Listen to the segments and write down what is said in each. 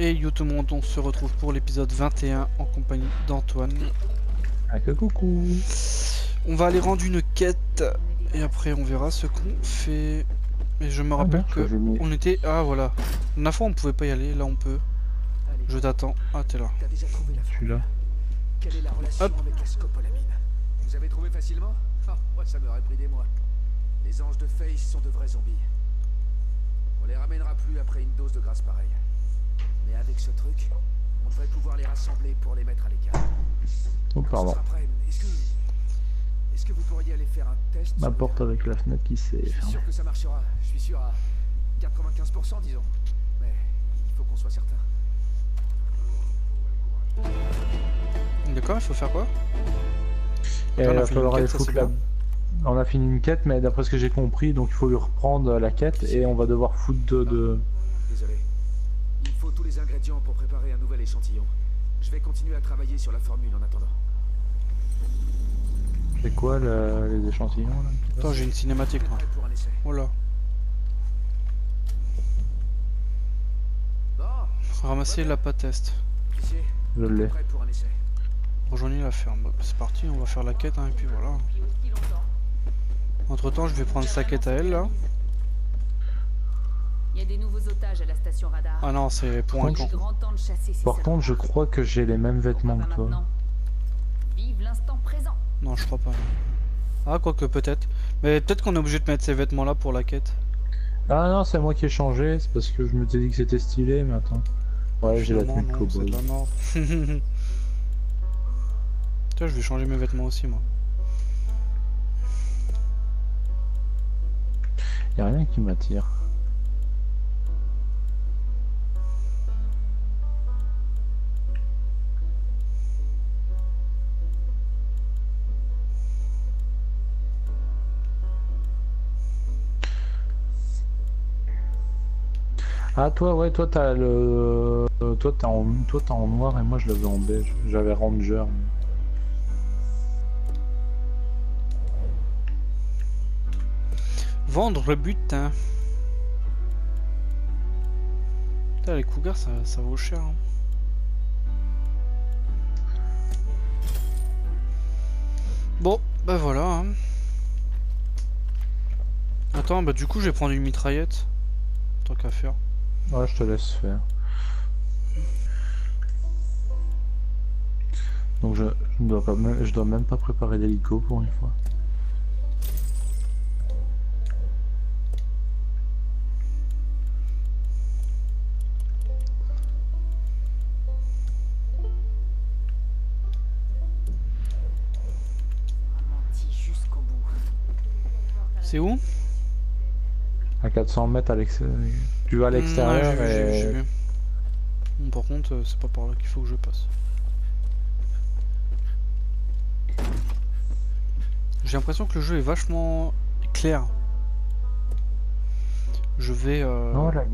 Et yo tout le monde, on se retrouve pour l'épisode 21 en compagnie d'Antoine. Ah que coucou On va aller rendre une quête et après on verra ce qu'on fait. Et je me rappelle Ah, que j'ai mis- on était... Ah voilà. La fois on pouvait pas y aller, là on peut. Je t'attends. Ah t'es là. T'as déjà trouvé la Je suis là. Quelle est la relation Hop. avec la scopolamine Vous avez trouvé facilement Ah, moi ça m'aurait pris des mois. Les anges de Face sont de vrais zombies. On les ramènera plus après une dose de grâce pareille. Mais avec ce truc, on devrait pouvoir les rassembler pour les mettre à l'écart. Oh Quand ce pardon. sera prêt, est-ce que... Est-ce que vous pourriez aller faire un test Ma porte avec la fenêtre qui s'est Je suis sûr que ça marchera. Je suis sûr à 95% disons. Mais il faut qu'on soit certain. D'accord, il faut faire quoi? Et on a fini une falloir aller quête, ça, foutre c'est la... bien. On a fini une quête, mais d'après ce que j'ai compris, donc il faut lui reprendre la quête et on va devoir foutre de... de... Il faut tous les ingrédients pour préparer un nouvel échantillon. Je vais continuer à travailler sur la formule en attendant. C'est quoi le- les échantillons là? Attends, j'ai une cinématique là. Essai. Voilà. Bon, Ramasser la pâte test. officier, Je l'ai. Rejoignez la ferme. C'est parti, on va faire la quête hein, et puis voilà. Entre temps, je vais prendre sa quête à elle là. Il y a des nouveaux otages à la station radar. Ah non, c'est pour un Contre- Par contre, je crois que j'ai les mêmes vêtements que toi. maintenant Vive l'instant présent. Non, je crois pas. Ah, quoique peut-être. Mais peut-être qu'on est obligé de mettre ces vêtements là pour la quête. Ah non, c'est moi qui ai changé, c'est parce que je me t'ai dit que c'était stylé, mais attends. Ouais, j'ai la tenue de cowboy. Tiens, je vais changer mes vêtements aussi moi. Y a rien qui m'attire. Ah toi ouais toi t'as le toi t'as en toi t'as en noir et moi je l'avais en beige j'avais ranger Vendre le butin. Putain, les cougars ça, ça vaut cher. hein. Bon, bah voilà. hein. Attends, bah du coup je vais prendre une mitraillette. Tant qu'à faire. Ouais je te laisse faire. Donc je, je ne dois pas même, je dois même pas préparer l'hélico pour une fois. Menti jusqu'au bout. C'est où? À 400 mètres à l'extérieur tu vas à Hmm, l'extérieur ouais, et. Bon, par contre, euh, c'est pas par là qu'il faut que je passe. J'ai l'impression que le jeu est vachement clair. Je vais euh, la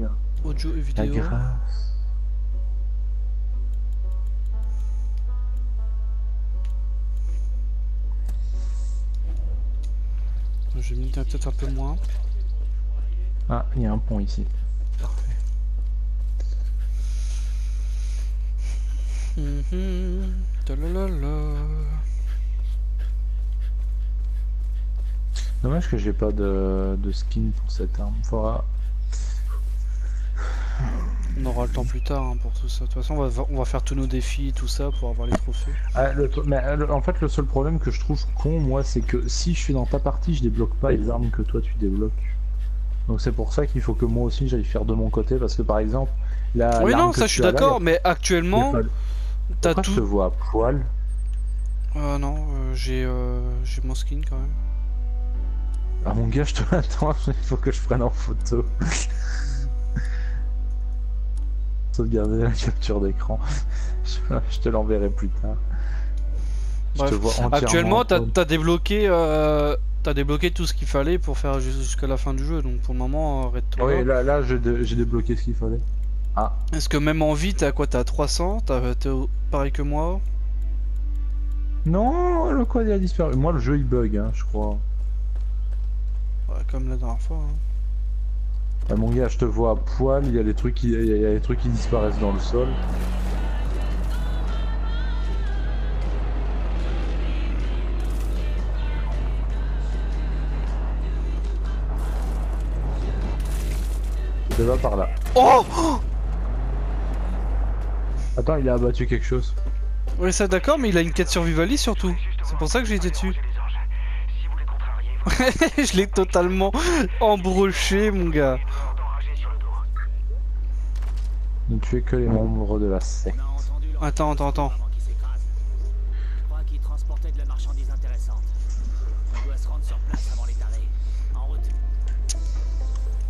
audio et la vidéo. grâce J'ai mis peut-être un peu moins. Ah il y a un pont ici parfait Mhm. Dommage que j'ai pas de, de skin pour cette arme. Faudra... On aura le temps plus tard hein, pour tout ça. De toute façon, on va, on va faire tous nos défis, tout ça pour avoir les trophées. Ah, le- mais euh, le- en fait, le seul problème que je trouve con, moi, c'est que si je suis dans ta partie, je débloque pas les armes que toi tu débloques. Donc c'est pour ça qu'il faut que moi aussi j'aille faire de mon côté, parce que par exemple, la. oui, non, ça je suis là, d'accord, mais actuellement, t'as Pourquoi je te tout. vois à poil Ah non, euh, j'ai euh, j'ai mon skin quand même. Ah mon gars, je te l'attends, il faut que je prenne en photo. Sauvegarder la capture d'écran. Je, te l'enverrai plus tard. Je te vois Actuellement, en t'as débloqué, euh, t'as débloqué tout ce qu'il fallait pour faire jus- jusqu'à la fin du jeu. Donc pour le moment, arrête-toi. Oui, là, là j'ai dé- j'ai débloqué ce qu'il fallait. Ah, Est-ce que même en vie, t'as quoi T'as 300 T'as pareil que moi? Non, le code il a disparu. Moi, le jeu il bug, hein, je crois. Ouais, Comme la dernière fois. hein. Ah, mon gars, je te vois à poil, il y a les trucs qui, il y a les trucs qui disparaissent dans le sol. Je va par là. Oh Attends, il a abattu quelque chose. Oui, ça d'accord, mais il a une quête survivaliste surtout. C'est pour ça que j'ai été dessus. Je l'ai totalement embroché, mon gars. Ne tuer que les membres de la secte. Attends, attends, attends.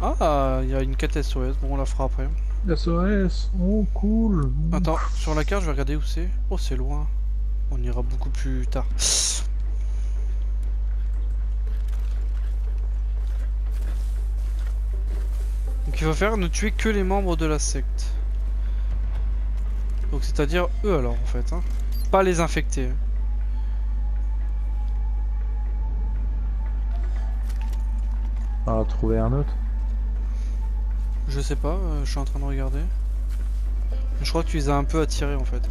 Ah, il y a une quête SOS. Bon, on la fera après. SOS, oh cool. Attends, sur la carte, je vais regarder où c'est. Oh, c'est loin. On ira beaucoup plus tard. Donc il va faire ne tuer que les membres de la secte. Donc c'est-à-dire eux alors en fait. Hein. Pas les infectés. On va trouver un autre. Je sais pas, euh, je suis en train de regarder. Je crois que tu les as un peu attirés en fait.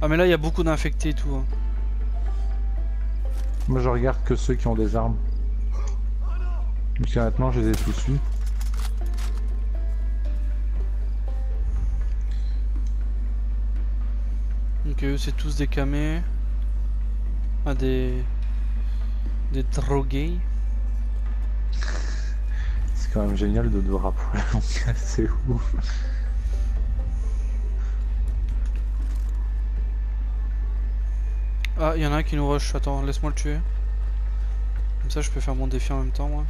Ah mais là il y a beaucoup d'infectés et tout. hein. Moi je regarde que ceux qui ont des armes. Jusqu'à maintenant je les ai tous eus. Donc eux c'est tous des camés. Ah des... Des drogués. C'est quand même génial de devoir gars, c'est ouf. Ah il y en a un qui nous rush, attends laisse-moi le tuer. Comme ça je peux faire mon défi en même temps moi.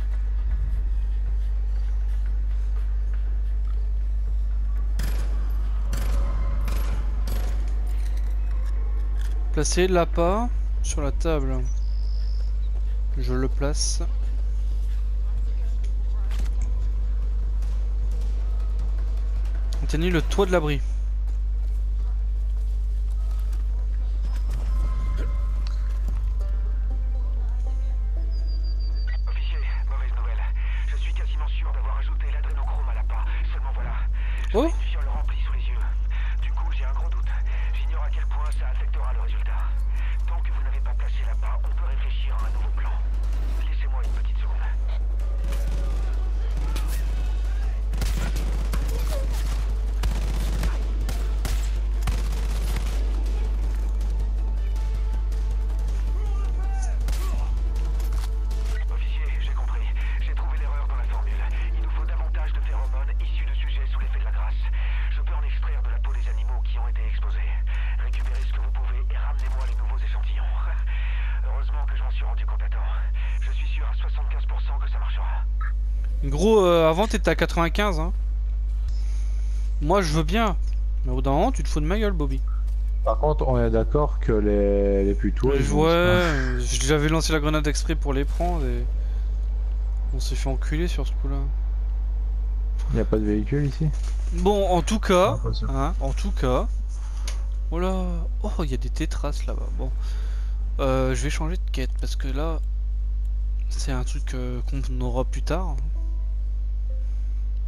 Placer l'appât sur la table. Je le place. Atteignez le toit de l'abri. Gros, euh, avant t'étais à 95 hein. Moi je veux bien. Mais au bout d'un moment tu te fous de ma gueule Bobby. Par contre, on est d'accord que les, les putois. Ouais, j'avais lancé la grenade exprès pour les prendre et... On s'est fait enculer sur ce coup-là. Il n'y a pas de véhicule ici? Bon, en tout cas, hein, en tout cas... Oh là Oh, il y a des tétras là-bas. Bon. Euh, je vais changer de quête parce que là... C'est un truc euh, qu'on aura plus tard.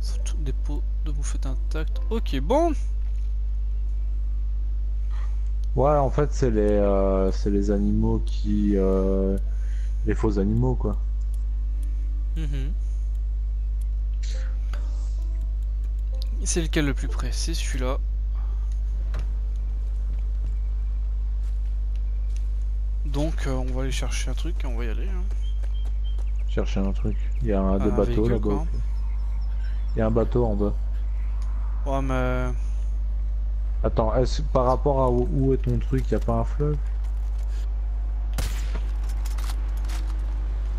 Surtout Des pots de bouffette intactes. Ok, bon. Ouais, en fait, c'est les, euh, c'est les animaux qui. euh, les faux animaux, quoi. Mhm. C'est lequel le plus près C'est celui-là? Donc euh, on va aller chercher un truc et on va y aller. hein. Chercher un truc. Il y a un, des Un bateaux là-bas. Il y a un bateau en bas. Ouais mais... Attends, est-ce par rapport à où, où est ton truc, il a pas un fleuve?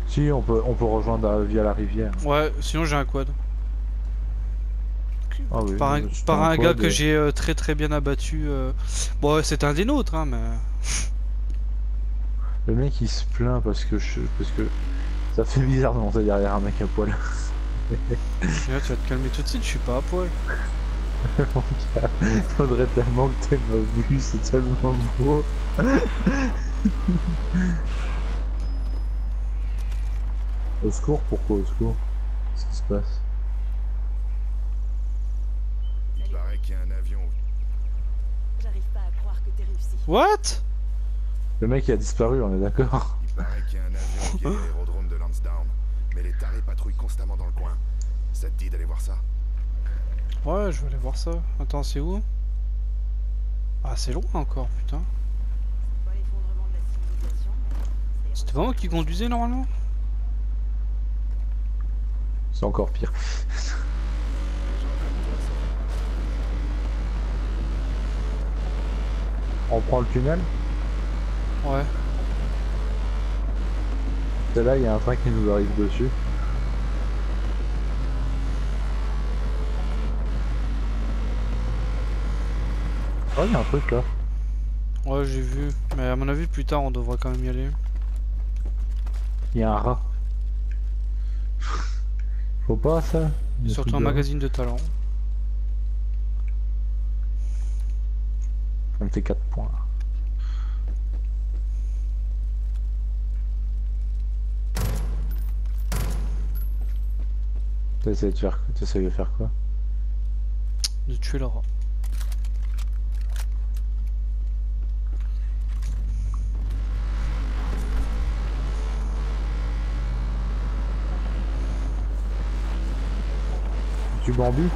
Si, on peut, on peut rejoindre euh, via la rivière. Ouais, sinon j'ai un quad. Ah oui, Par un, c'est par un gars que j'ai euh, très très bien abattu. euh. Bon c'est un des nôtres hein mais... Le mec il se plaint parce que je, parce que ça fait bizarre de monter derrière un mec à poil. Là tu vas te calmer tout de suite, je suis pas à poil. Mon gars, Faudrait tellement que t'aies pas vu, c'est tellement beau. Au secours, pourquoi au secours? Qu'est-ce qui se passe? Il paraît qu'il y a un avion. J'arrive pas à croire que t'es réussi. What? Le mec il a disparu, on est d'accord Il paraît qu'il y a un avion qui est Ça te dit d'aller voir ça Ouais, je vais aller voir ça. Attends, c'est où? Ah, c'est loin encore, putain. Pas l'effondrement de la civilisation, mais C'était pas moi qui conduisais normalement? C'est encore pire. On prend le tunnel? Ouais. C'est là, il y a un train qui nous arrive dessus. Oh, il y a un truc là. Ouais, j'ai vu. Mais à mon avis, plus tard, on devrait quand même y aller. Il y a un rat. Faut pas ça Surtout un de magazine de talent. Ça me fait 4 points. T'essayes de faire, t'essayes de faire quoi? De tuer le rat. Bambus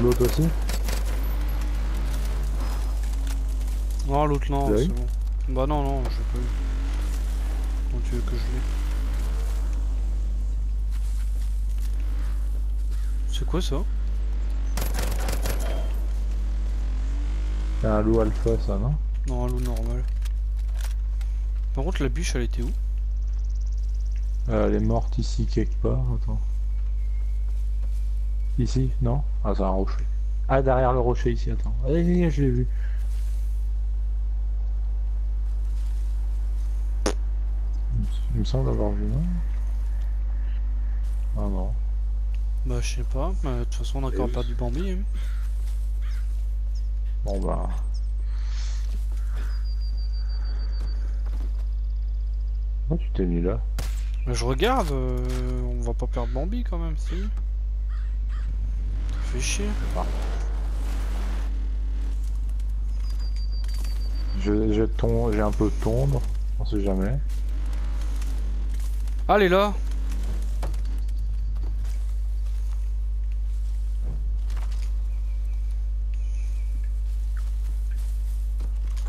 L'autre aussi Non, l'autre non, c'est bon. Bah non, non, je eu. Donc tu veux que je l'ai C'est quoi ça? C'est un loup alpha ça non? Non, un loup normal. Par contre, la bûche, elle était où? Elle est morte ici quelque part, attends. Ici Non? Ah c'est un rocher. Ah derrière le rocher ici, attends. Allez, je l'ai vu. Il me semble avoir vu, non? Ah non. Bah, je sais pas. mais De toute façon, on a encore oui. perdu Bambi. hein. Bon bah. Oh, tu t'es mis là. Mais je regarde, euh, on va pas perdre Bambi quand même, si. Ça fait chier. Je- J'ai ton... j'ai un peu de tondre, on sait jamais. Allez là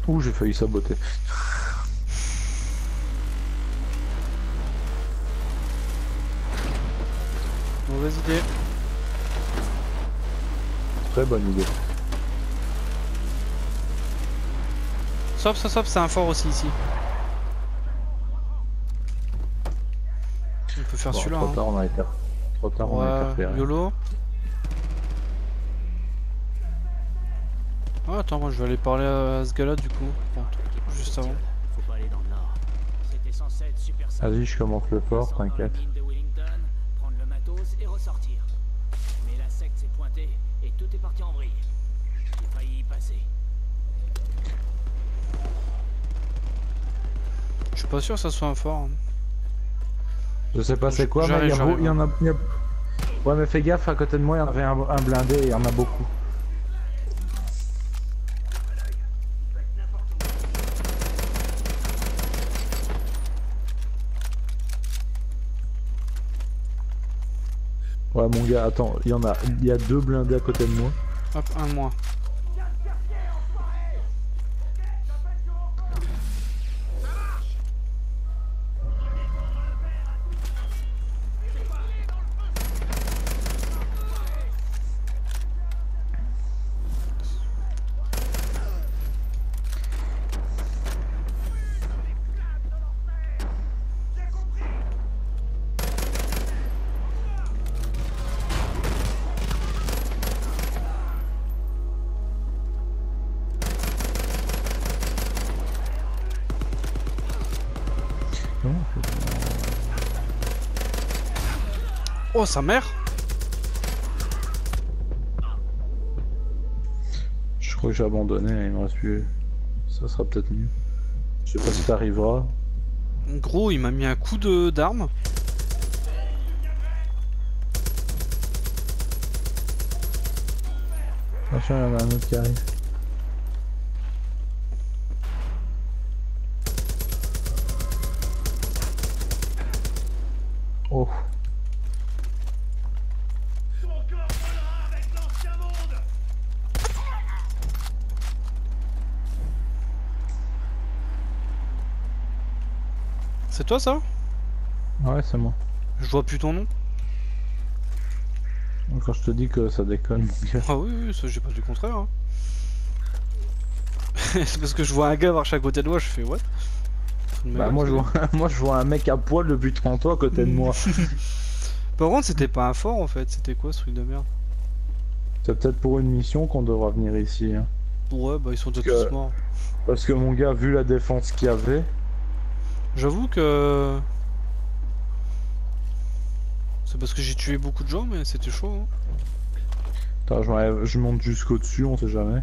Ouh, j'ai failli saboter. Mauvaise idée. Très bonne idée. Stop, stop, stop, c'est un fort aussi ici. On peut faire Bon, celui-là. trop hein. tard, on a été... Trop tard, on a été repéré. YOLO. Ah, attends, moi je vais aller parler à ce gars-là du coup. Juste avant. Vas-y, je commence le fort, t'inquiète. Suis pas sûr que ça soit un fort. hein. Je sais pas c'est quoi, mais il y, a J'arrive, beau- il y en a... il y a- Ouais, mais fais gaffe, à côté de moi, il y en avait un, un blindé et il y en a beaucoup. Ouais, mon gars, attends, il y en a, il y a deux blindés à côté de moi. Hop, un de moins. Oh, sa mère? Je crois que j'ai abandonné, il me reste plus 5 Ça sera peut-être mieux. Je sais pas si t'arriveras. Gros, il m'a mis un coup de d'arme. Attention, il y en a un autre qui arrive. Oh. Toi ça Ouais, c'est moi. Je vois plus ton nom. Quand je te dis que ça déconne, mon gars. Ah oui, oui, ça j'ai pas du contraire. hein. C'est parce que je vois un gars marcher à côté de moi, je fais what? Bah, moi, je vois, moi, je vois un mec à poil depuis 30 ans à côté de moi. Par contre, c'était pas un fort en fait, c'était quoi ce truc de merde? C'est peut-être pour une mission qu'on devra venir ici. hein. Ouais, bah ils sont déjà tous morts. Parce que mon gars, vu la défense qu'il y avait, J'avoue que. C'est parce que j'ai tué beaucoup de gens, mais c'était chaud. Hein. Attends, je, je monte jusqu'au dessus, on sait jamais.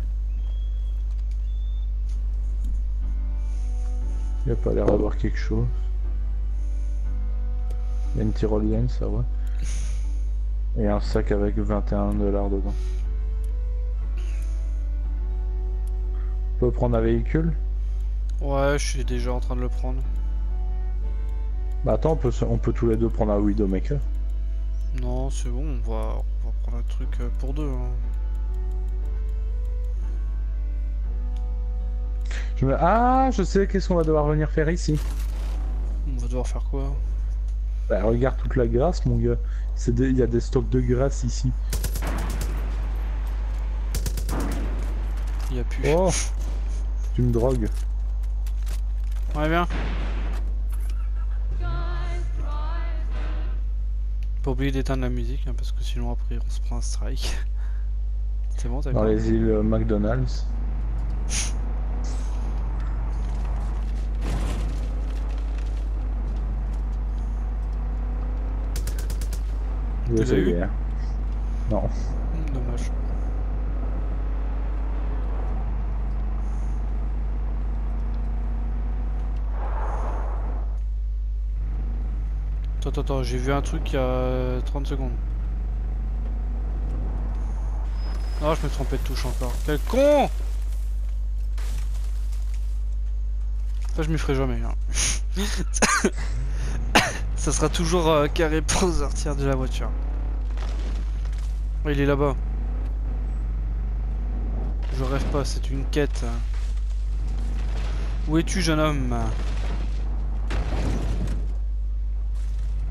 Il a pas l'air d'avoir quelque chose. Il y a une tyrolienne, ça va. Et un sac avec 21 dollars dedans. On peut prendre un véhicule? Ouais, je suis déjà en train de le prendre. Bah attends, on peut, on peut tous les deux prendre un Widowmaker. Non, c'est bon, on va, on va prendre un truc euh, pour deux. hein. Je me... Ah, je sais qu'est-ce qu'on va devoir venir faire ici. On va devoir faire quoi? Bah regarde toute la graisse, mon gars. C'est des- Il y a des stocks de graisse ici. Il y a plus. Oh Tu me drogues. Ouais, bien. Pas oublier d'éteindre la musique, hein, parce que sinon après on se prend un strike. C'est bon, t'as Dans les îles euh, McDonald's. Tu l'as eu. Non. Hmm, Dommage. Attends, attends, attends, j'ai vu un truc il y a euh, 30 secondes. Non, je me trompais de touche encore. Quel con Ça, je m'y ferai jamais. hein. Ça sera toujours euh, carré pour sortir de la voiture. Oh, il est là-bas. Je rêve pas, c'est une quête. Où es-tu, jeune homme?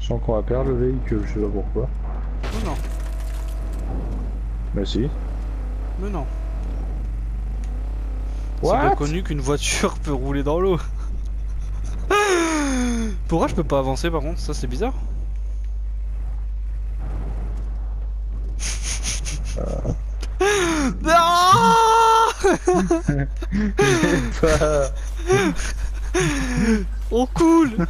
Sens qu'on va perdre le véhicule, je sais pas pourquoi. Mais non, Mais si. mais non. C'est bien connu qu'une voiture peut rouler dans l'eau. Pourquoi je peux pas avancer par contre Ça c'est bizarre. Non Pas- Oh cool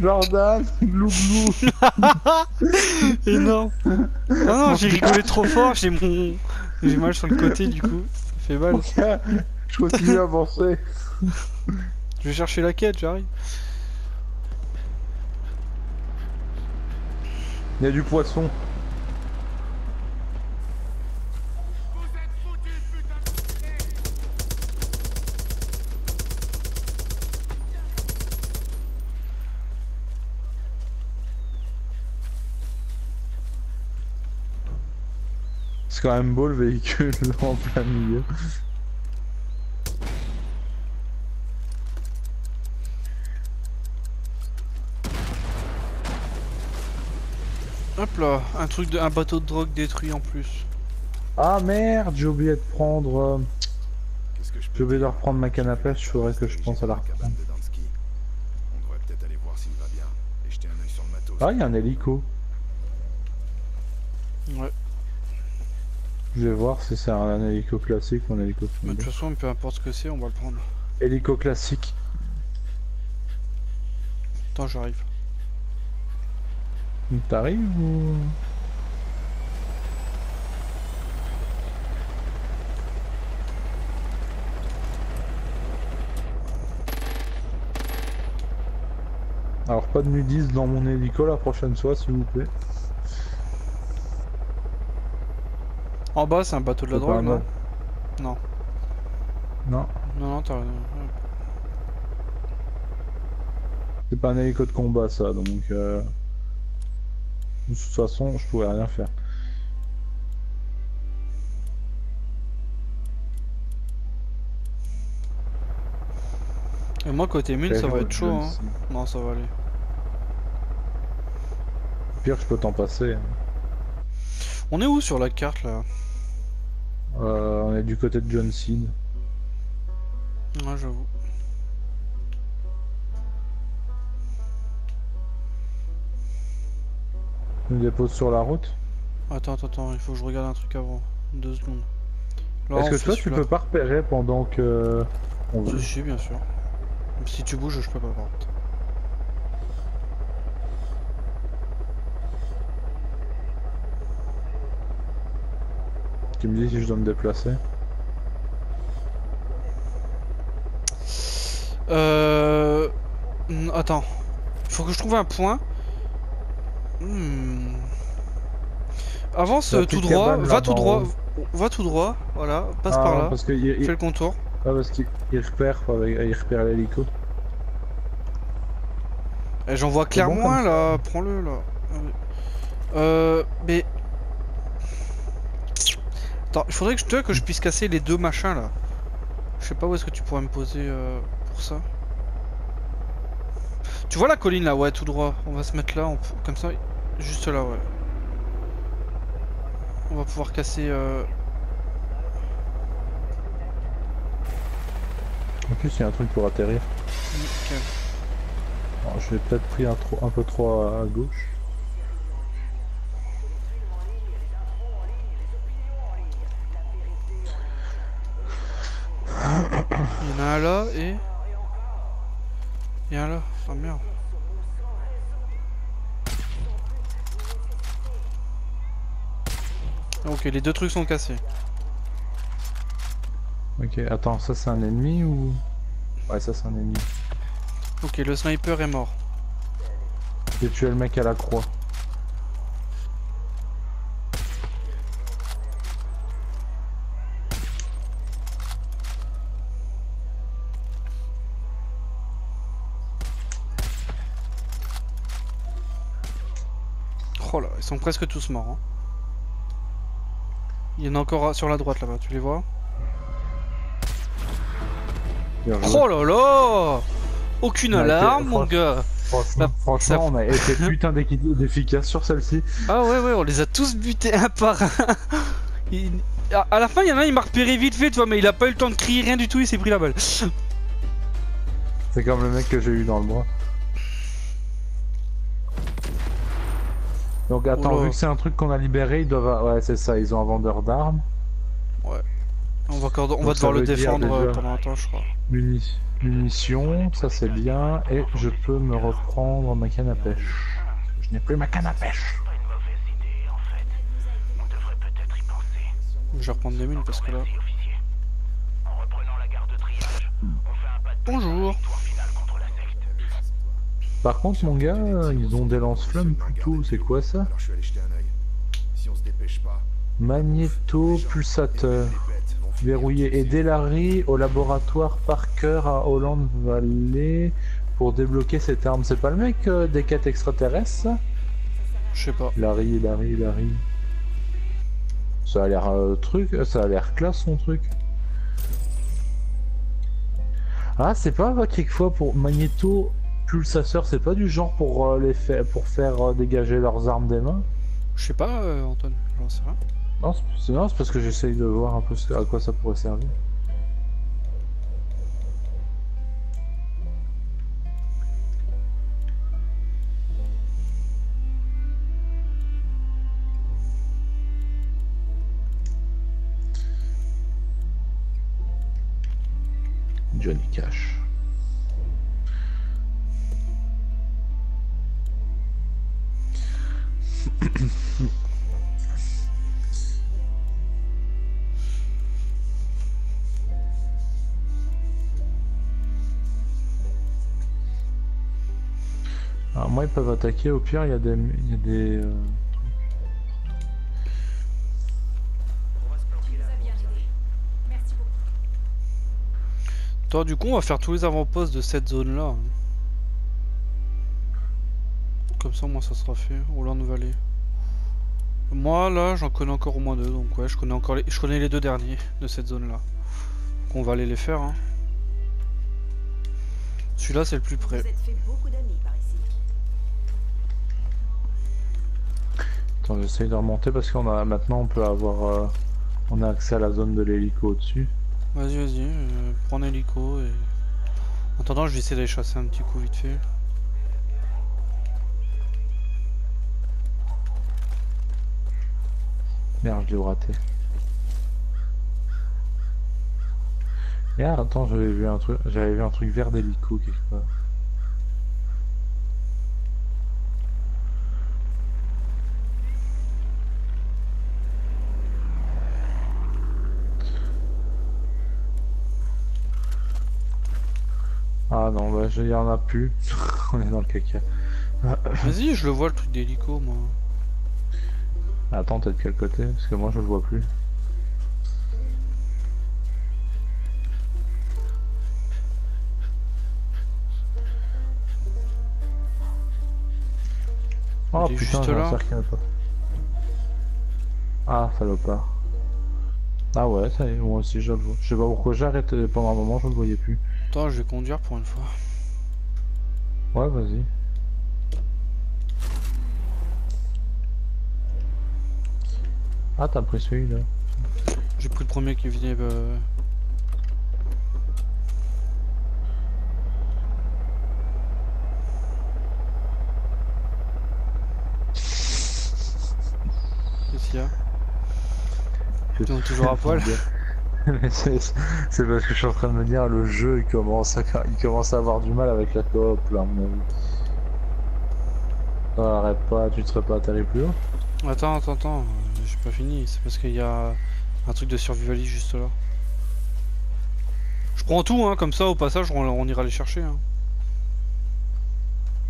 Jordan, glou glou. Énorme Ah non, j'ai rigolé trop fort, j'ai mon... J'ai mal sur le côté du coup, ça fait mal. je continue à avancer. Je vais chercher la quête, j'arrive. Il y a du poisson. C'est quand même beau le véhicule en plein milieu. Hop là, un truc de... un bateau de drogue détruit en plus. Ah merde, j'ai oublié de prendre. euh, J'ai oublié de reprendre ma canne à pêche, il faudrait que je pense à la reprendre. Ah, il y a un hélico. Je vais voir si c'est un, hélico classique ou un hélico De toute façon, peu importe ce que c'est, on va le prendre. Hélico classique. Attends, j'arrive. T'arrives ou... Alors pas de nudistes dans mon hélico la prochaine fois s'il vous plaît. En bas, c'est un bateau de la drogue, non. Non. Non, Non, non, t'as raison. c'est pas un hélico de combat ça, donc euh... de toute façon je pourrais rien faire. Et moi, côté mine, ça va être chaud, hein. Non, ça va aller. pire je peux t'en passer. hein. On est où sur la carte, là? Euh, on est du côté de John Seed. Ouais, j'avoue. Tu me déposes sur la route. Attends, attends, attends, il faut que je regarde un truc avant. Deux secondes. Est-ce que toi tu peux pas repérer pendant que on Si, veut si, bien sûr. Si tu bouges, je peux pas par contre. Tu me dis si je dois me déplacer. Euh... Attends. Il faut que je trouve un point. Hmm. Avance euh, tout droit, va tout droit, va tout droit, voilà, passe Ah, par là, Parce que il, il- fais le contour. ah, parce qu'il il repère il repère l'hélico. Et j'en vois clairement bon là, prends-le là. Euh, mais... Attends, il faudrait que je, vois, que je puisse casser les deux machins là. Je sais pas où est-ce que tu pourrais me poser euh, pour ça. Tu vois la colline là, ouais, tout droit. On va se mettre là, on comme ça, juste là, ouais. On va pouvoir casser... Euh... En plus il y a un truc pour atterrir. Alors, je l'ai peut-être pris un, un peu trop à gauche. Il y en a un là et... Il y Ah merde. Ok, les deux trucs sont cassés. Ok, attends, ça c'est un ennemi ou... Ouais, ça c'est un ennemi. Ok, le sniper est mort. J'ai tué le mec à la croix. Oh là, ils sont presque tous morts. hein. Il y en a encore sur la droite là-bas, tu les vois? Oh là là Aucune alarme, mon gars Franchement, ça- franchement, ça- on a été putain d'efficace sur celle-ci. Ah ouais, ouais, on les a tous butés un par un. Il- à la fin, il y en a un, il m'a repéré vite fait, tu vois, mais il a pas eu le temps de crier rien du tout, il s'est pris la balle. C'est comme le mec que j'ai eu dans le bras. Donc attends, Oula. vu que c'est un truc qu'on a libéré, ils doivent... Ouais, c'est ça, ils ont un vendeur d'armes. On va, encore- on va devoir le défendre euh, déjà- pendant un temps, je crois. Muni- Munitions, ça c'est bien. Et je peux me reprendre ma canne à pêche. Je n'ai plus ma canne à pêche. Je vais reprendre des mines parce que là. Bonjour Par contre, mon gars, ils ont des lance-flammes plutôt. C'est quoi ça vont finir Verrouiller. Aider Larry au laboratoire Parker à Holland Valley pour débloquer cette arme. C'est pas le mec euh, des quêtes extraterrestres ça Je sais pas. Larry, Larry, Larry. Ça a l'air euh, truc, ça a l'air classe son truc. Ah, c'est pas euh, quelquefois pour Magnéto pulsateur, c'est pas du genre pour euh, les faire pour faire euh, dégager leurs armes des mains? Je sais pas, euh, Antoine, j'en sais rien. Non, c'est- c'est non, c'est parce que j'essaye de voir un peu ce- à quoi ça pourrait servir. Johnny Cash. Moi ils peuvent attaquer, au pire il y a des... Il y a des euh. Toi, du coup, on va faire tous les avant-postes de cette zone-là. Comme ça, moi, ça sera fait. Roland Valley. Moi, là, j'en connais encore au moins deux. Donc, ouais, je connais encore les... Je connais les deux derniers de cette zone-là. Donc, on va aller les faire. Hein. Celui-là, c'est le plus près. vous êtes fait beaucoup d'amis par ici. Attends, j'essaye de remonter parce qu'on a maintenant on peut avoir euh, on a accès à la zone de l'hélico au-dessus. Vas-y, vas-y. euh, prends un hélico et... En attendant, je vais essayer d'aller chasser un petit coup vite fait. Merde, je l'ai raté. Et ah, attends, j'avais vu un truc, j'avais vu un truc vert d'hélico quelque part. Ah non, bah il y en a plus. On est dans le caca. Vas-y, je le vois le truc d'hélico, moi. Attends, t'es de quel côté Parce que moi je le vois plus. Oh Il putain, j'ai un là. cercle pas. Ah, salopard. Ah ouais, ça y est, moi aussi je le vois. Je sais pas pourquoi j'ai arrêté pendant un moment, je le voyais plus. Attends, je vais conduire pour une fois. Ouais, vas-y. Ah, t'as pris celui-là. J'ai pris le premier qui venait. euh, Qu'est-ce qu'il y a? Ils toujours à poil? Mais c'est parce que je suis en train de me dire le jeu il commence à, il commence à avoir du mal avec la coop là à mon avis. Non, arrête pas, tu te serais pas atterri plus haut Attends, attends, attends, j'ai pas fini. C'est parce qu'il y a un truc de survivaliste juste là. Je prends tout, hein, comme ça au passage on, on ira les chercher. Hein.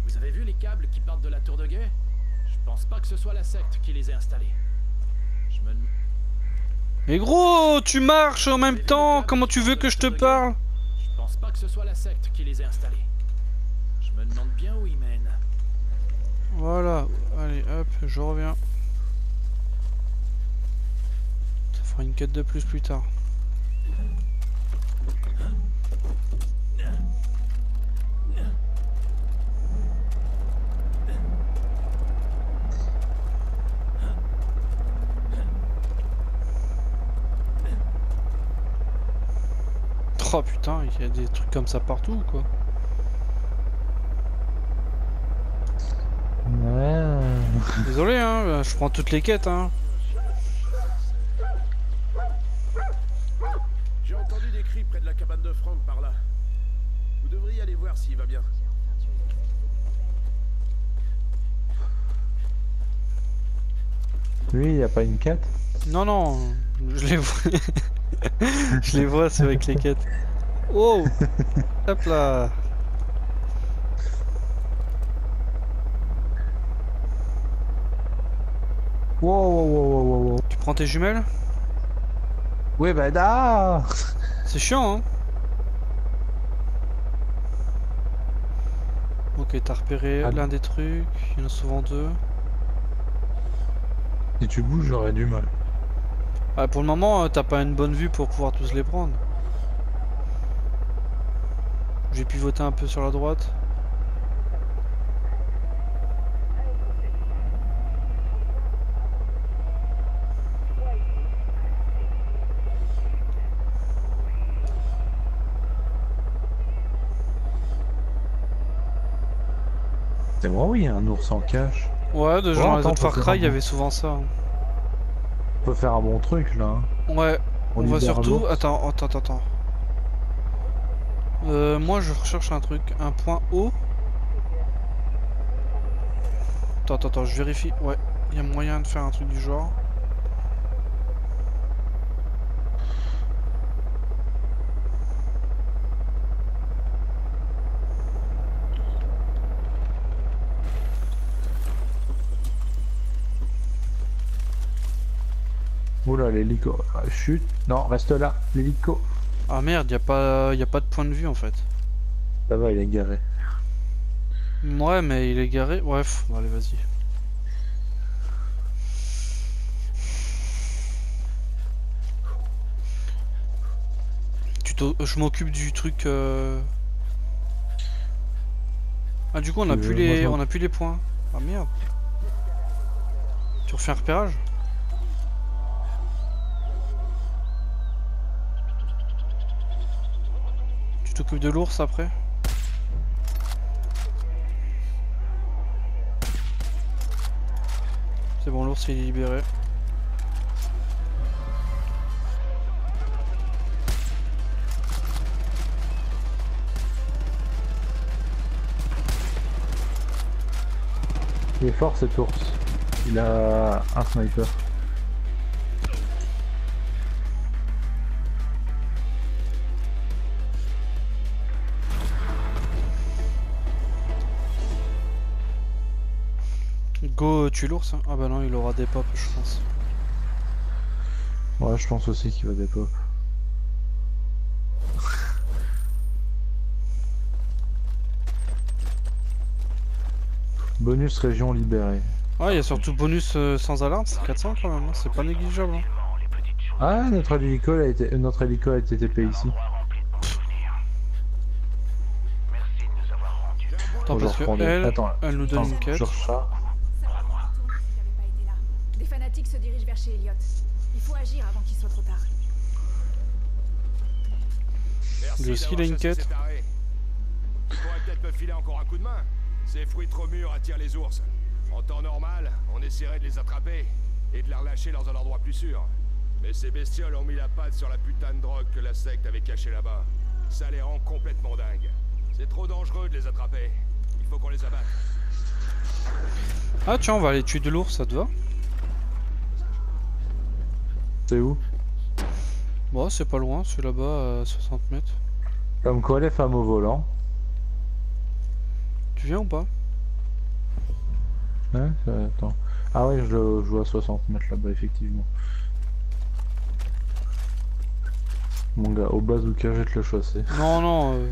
Vous avez vu les câbles qui partent de la tour de guet? Je pense pas que ce soit la secte qui les ait installés. Je me... Mais gros, tu marches en même temps, comment tu veux que je te parle? Je pense pas que ce soit la secte qui les ait installés. Je me demande bien où ils mènent. Voilà, allez hop, je reviens. Ça fera une quête de plus plus tard. Oh putain, il y a des trucs comme ça partout ou quoi Ouais. Désolé hein, euh, je prends toutes les quêtes hein. J'ai entendu des cris près de la cabane de Franck par là. Vous devriez aller voir s'il va bien. Lui, y a pas une quête? Non, non, je vois. je les vois, c'est avec les quêtes. Oh Hop là Wow, wow, wow, wow, wow, wow. Tu prends tes jumelles? Ouais, bah ah C'est chiant, hein Ok, t'as repéré Ah. l'un des trucs, il y en a souvent deux. Si tu bouges, j'aurais du mal. Ah, pour le moment, euh, t'as pas une bonne vue pour pouvoir tous les prendre. J'ai pivoté un peu sur la droite. C'est moi, oui, un ours en cache. Ouais, de Oh, genre dans les attends, autres Far Cry, il y avait souvent ça. On peut faire un bon truc là. hein. Ouais, on, va surtout. attends, attends, attends. Euh, moi je recherche un truc, un point haut. Attends, attends, attends, je vérifie. Ouais, il y a moyen de faire un truc du genre. Oula, l'hélico. Ah, Chute. Non, reste là, l'hélico. Ah merde, y a pas, y a pas de point de vue en fait. Ça va, il est garé. Ouais, mais il est garé. Bref, bon, allez, vas-y. Je m'occupe du truc. euh, Ah, du coup, on a Euh, plus les, on a plus les points. Ah merde. Tu refais un repérage? T'occupes de l'ours après C'est bon, l'ours il est libéré. Il est fort cet ours. Il a un sniper. Tue l'ours. hein. Ah bah non, il aura des pops, je pense. Ouais, je pense aussi qu'il va des pop. Bonus région libérée. Ah, il y a surtout bonus euh, sans alarme, c'est 400 quand même, hein. c'est pas négligeable. hein. Ah, notre hélico a été, euh, notre hélico a été TP ici. Attends, parce que elle, Attends, elle nous donne une quête. je recharge. Se dirigent vers chez Elliot. Il faut agir avant qu'il soit trop tard. Merci aussi, il a une quête. Tu pourrais peut-être me filer encore un coup de main. Ces fruits trop mûrs attirent les ours. En temps normal, on essaierait de les attraper et de les relâcher dans un endroit plus sûr. Mais ces bestioles ont mis la patte sur la putain de drogue que la secte avait cachée là-bas. Ça les rend complètement dingues. C'est trop dangereux de les attraper. Il faut qu'on les abatte. Ah tiens, on va aller tuer de l'ours, ça te va? C'est où? Bon, c'est pas loin, c'est là-bas à 60 mètres. Comme quoi les femmes au volant. Tu viens ou pas? Hein Attends. Ah ouais, je, le- je vois à 60 mètres là-bas, effectivement. Mon gars, au bazooka, je vais te le chasser. Non, non. euh,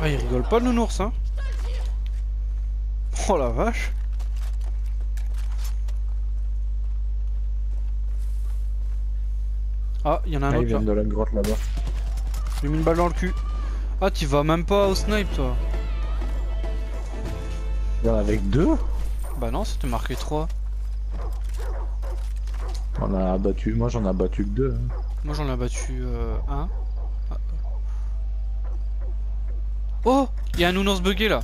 Ah, il rigole pas le nounours, hein? Oh la vache Ah, il y en a un Ah, autre là. de la grotte là-bas. Je lui ai mis une balle dans le cul. Ah, tu vas même pas au snipe, toi Il y en a avec deux Bah non, c'était marqué 3. On a abattu, moi j'en ai abattu que deux. hein. Moi j'en ai abattu euh, un. Ah. Oh Il y a un nounours bugué là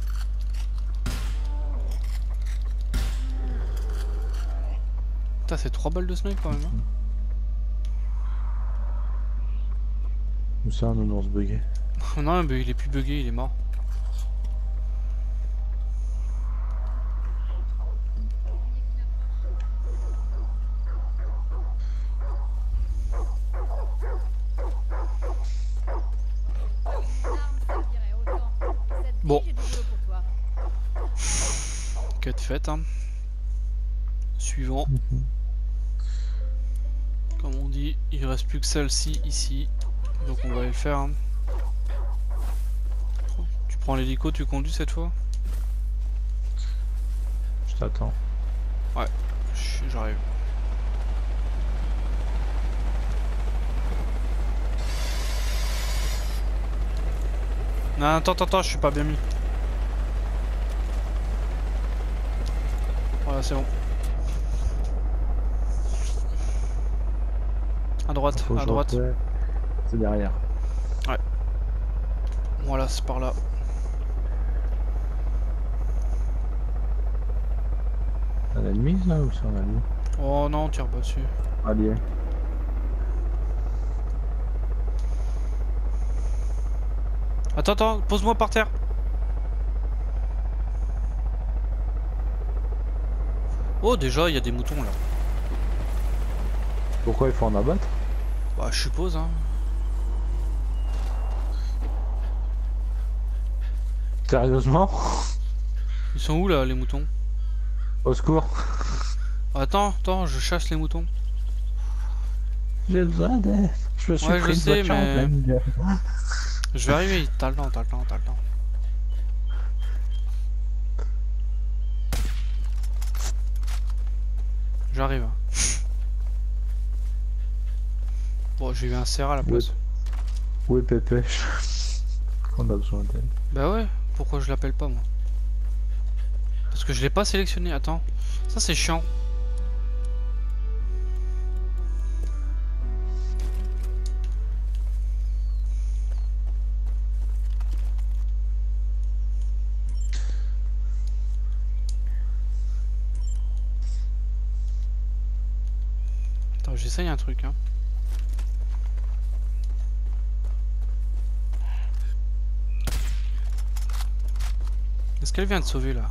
Putain c'est 3 balles de snipe quand même hein. Où ça, un nounours bugué Non mais il est plus bugué, il est mort. Bon. Quête faite hein. Suivant. Comme on dit, il reste plus que celle-ci ici. Donc on va aller le faire. hein. Tu prends l'hélico, tu conduis cette fois? Je t'attends. Chut, J'arrive. Non, attends, attends, attends, je suis pas bien mis. Voilà, c'est bon. À droite, Faut à droite. C'est derrière. Voilà, c'est par là. Un ennemi là ou c'est un allié Oh non, tire pas dessus. Allié. Attends, attends, pose-moi par terre. Oh, déjà, il y a des moutons là. Pourquoi il faut en abattre? Bah, je suppose, hein. Sérieusement Ils sont où là les moutons? Au secours. Attends, attends, je chasse les moutons. J'ai besoin d'aide. Je me suis Ouais, je pris sais, mais-. Je vais arriver, t'as le temps, t'as le temps, t'as le temps. J'arrive. Bon, j'ai eu un serre à la place. Où est Pépèche On a besoin d'elle. Bah ouais, pourquoi je l'appelle pas moi? Parce que je l'ai pas sélectionné, attends. Ça c'est chiant. Attends, j'essaye un truc hein. Est-ce qu'elle vient de sauver là?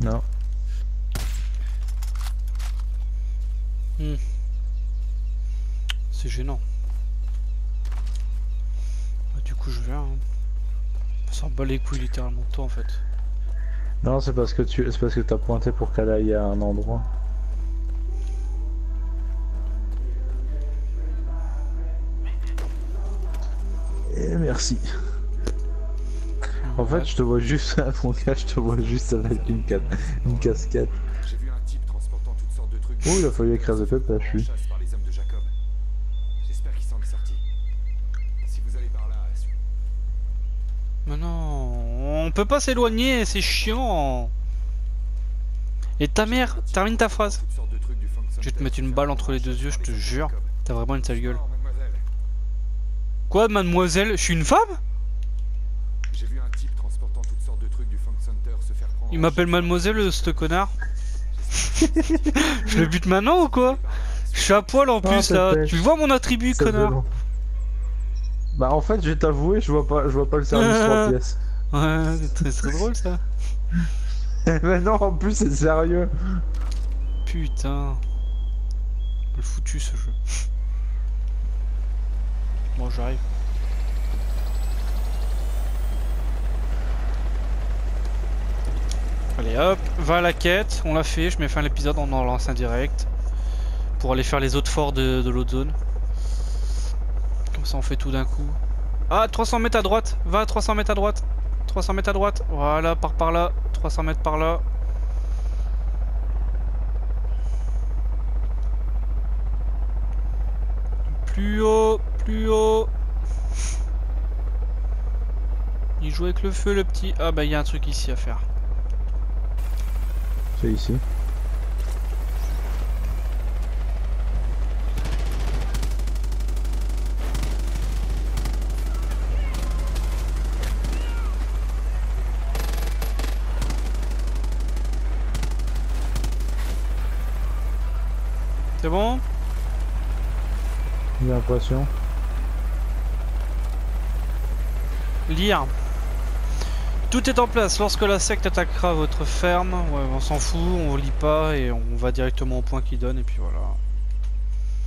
Non. C'est gênant. Bah, du coup, je viens. Hein. On s'en bat les couilles littéralement de toi en fait. Non, c'est parce que tu, c'est parce que t'as pointé pour qu'elle aille à un endroit. Et merci. En fait, je te vois juste à mon cas, je te vois juste avec une, ca- une casquette. J'ai vu un type transportant toutes sortes de trucs. Oh, il a fallu écraser Pépèche, lui. Chasse par les hommes de Jacob. J'espère qu'il s'en est sorti. Si vous allez par là, su- Mais non, on peut pas s'éloigner, c'est chiant. Et ta mère, termine ta phrase. Je vais te mettre une balle entre les deux yeux, je te jure. T'as vraiment une sale gueule. Quoi, mademoiselle? Je suis une femme? J'ai vu un type transportant toutes sortes de trucs du Funk Center se faire prendre. Il m'appelle mademoiselle, ce connard. je le bute maintenant ou quoi Je suis à poil en Ah, plus là. Tu vois mon attribut, connard violent. Bah en fait, je vais t'avouer, je vois pas, je vois pas le service 3 pièces. Ouais, c'est très, très drôle ça. Mais non, en plus c'est sérieux. Putain. Le foutu ce jeu. Bon, j'arrive. Allez hop, va à la quête, on l'a fait, je mets fin à l'épisode, on en lance un direct. Pour aller faire les autres forts de, l'autre zone. Comme ça on fait tout d'un coup. Ah, 300 mètres à droite, va 300 mètres à droite. 300 mètres à droite, voilà, par par là, 300 mètres par là. Plus haut, plus haut. Il joue avec le feu le petit. Ah bah il y a un truc ici à faire. C'est ici. C'est bon? J'ai l'impression. Lire. Tout est en place. Lorsque la secte attaquera votre ferme, ouais, on s'en fout, on lit pas et on va directement au point qu'il donne et puis voilà.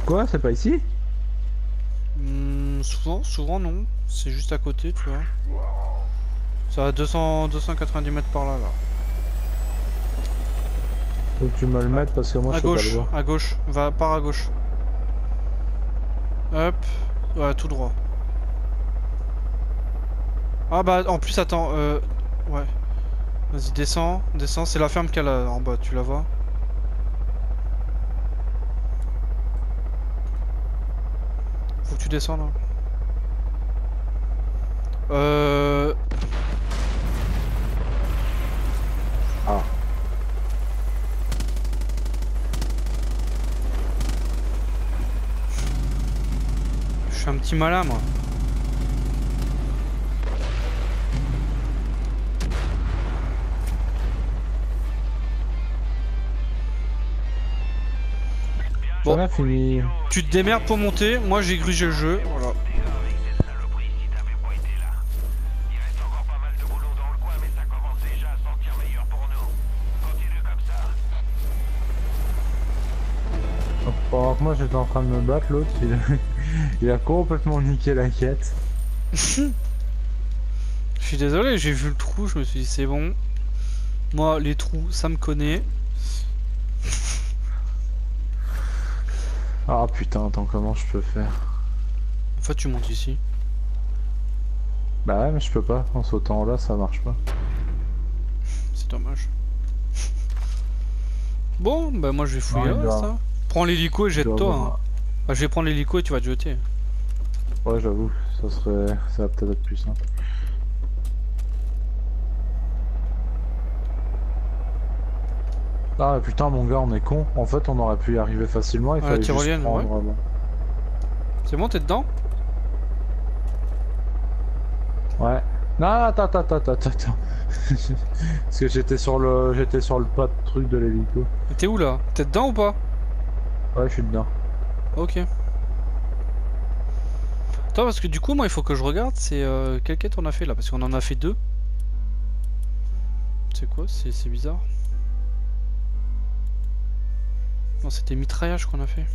Quoi C'est pas ici? Hmm, souvent, souvent non. C'est juste à côté, tu vois. Ça à 200, 290 mètres par là, là. Faut que tu me le mettes parce que moi à je peux pas le gauche, voir. à gauche. Va par à gauche. Hop. Ouais, tout droit. Ah bah en plus attends, euh... Ouais. Vas-y descends, descends, c'est la ferme qu'elle a en bas, tu la vois Faut que tu descends là. Euh... Ah. Je suis un petit malin moi. Bon. Tu te démerdes pour monter, moi j'ai grugé le jeu, voilà. Pendant que moi j'étais en train de me battre, l'autre il... il a complètement niqué la quête. Je suis désolé, j'ai vu le trou, je me suis dit c'est bon, Moi, les trous, ça me connaît. Ah putain, attends, comment je peux faire En fait, tu montes ici. Bah ouais, mais je peux pas. En sautant là, ça marche pas. C'est dommage. Bon, bah moi je vais fouiller reste, doit- hein. Prends l'hélico et jette-toi. hein. Bah, je vais prendre l'hélico et tu vas te jeter. Ouais, j'avoue, ça serait. Ça va peut-être être plus simple. Ah putain, mon gars, on est con. En fait, on aurait pu y arriver facilement. Il Ah, la fallait juste prendre. euh. C'est bon, t'es dedans Ouais. Non, attends, attends, attends, attends, attends. Parce que j'étais sur le, j'étais sur le pas de truc de l'hélico. T'es où là T'es dedans ou pas Ouais, je suis dedans. Ok. Attends, parce que du coup, moi, il faut que je regarde, c'est euh, quelle quête on a fait là? Parce qu'on en a fait deux. C'est quoi? C'est bizarre. Non, c'était mitraillage qu'on a fait.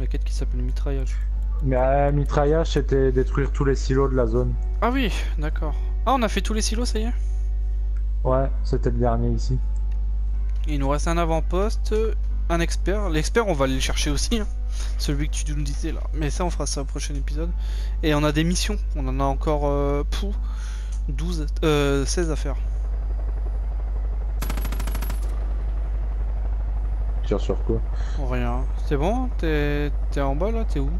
La quête qui s'appelle mitraillage. Mais euh, mitraillage, c'était détruire tous les silos de la zone. Ah oui, d'accord. Ah, on a fait tous les silos, ça y est Ouais, c'était le dernier ici. Il nous reste un avant-poste, euh, un expert. L'expert, on va aller le chercher aussi. hein. Celui que tu nous disais là. Mais ça, on fera ça au prochain épisode. Et on a des missions. On en a encore euh, pouf, 12, euh, 16 à faire. Tire sur quoi Rien. C'est bon T'es en bas là T'es où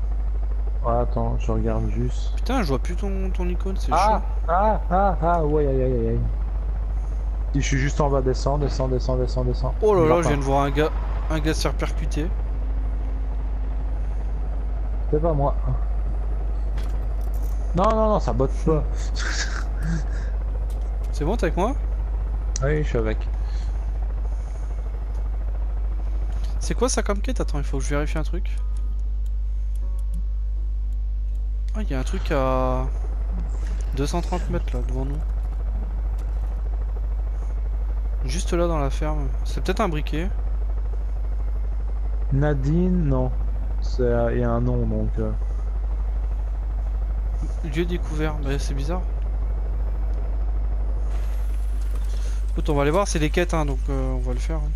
Ouais, attends, je regarde juste. Putain, je vois plus ton, ton icône, c'est Ah, chaud. ah, ah, ah, ouais, aïe, aïe, aïe, je suis juste en bas, descends, descends, descends, descends, descends. Oh là là, je viens de voir un gars, un gars se faire percuter. C'est pas moi. Non, non, non, ça botte pas. C'est bon, t'es avec moi? Oui, je suis avec. C'est quoi ça comme quête? Attends, il faut que je vérifie un truc. Ah, il y a un truc à 230 mètres là devant nous. Juste là dans la ferme. C'est peut-être un briquet. Nadine, non. C'est, euh, Il y a un nom donc. euh. Lieu découvert. Bah, c'est bizarre. Écoute, on va aller voir, c'est des quêtes hein, donc euh, on va le faire. hein.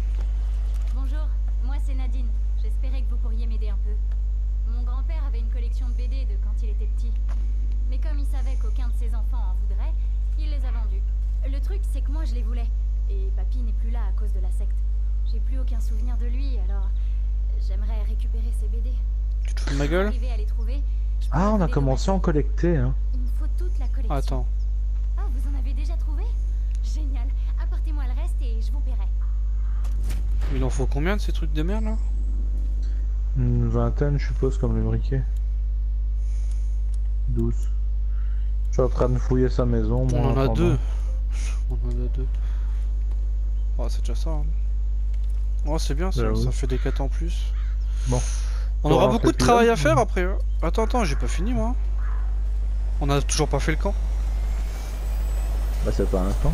Je les voulais. Et papy n'est plus là à cause de la secte. J'ai plus aucun souvenir de lui, alors j'aimerais récupérer ces BD. Tu te fous de ma gueule à les trouver, Ah, on a commencé à en collecter, hein. Il me faut toute la collection. Attends. Ah, vous en avez déjà trouvé? Génial. Apportez-moi le reste et je vous paierai. Il en faut combien de ces trucs de merde là? Une vingtaine, je suppose, comme le briquet. 12. Je suis en train de fouiller sa maison. moi, On en a deux. On en a deux. Oh, c'est déjà ça. hein. Oh, c'est bien ça, ça fait des quêtes en plus. Bon. On aura beaucoup de travail à faire après. hein. Attends, attends, j'ai pas fini moi. On a toujours pas fait le camp. Bah, c'est pas un camp.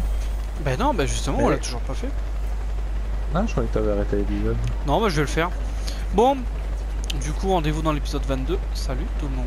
Bah non, bah justement, on l'a toujours pas fait. Ah, je croyais que t'avais arrêté l'épisode. Non, bah je vais le faire. Bon, du coup, rendez-vous dans l'épisode 22. Salut tout le monde.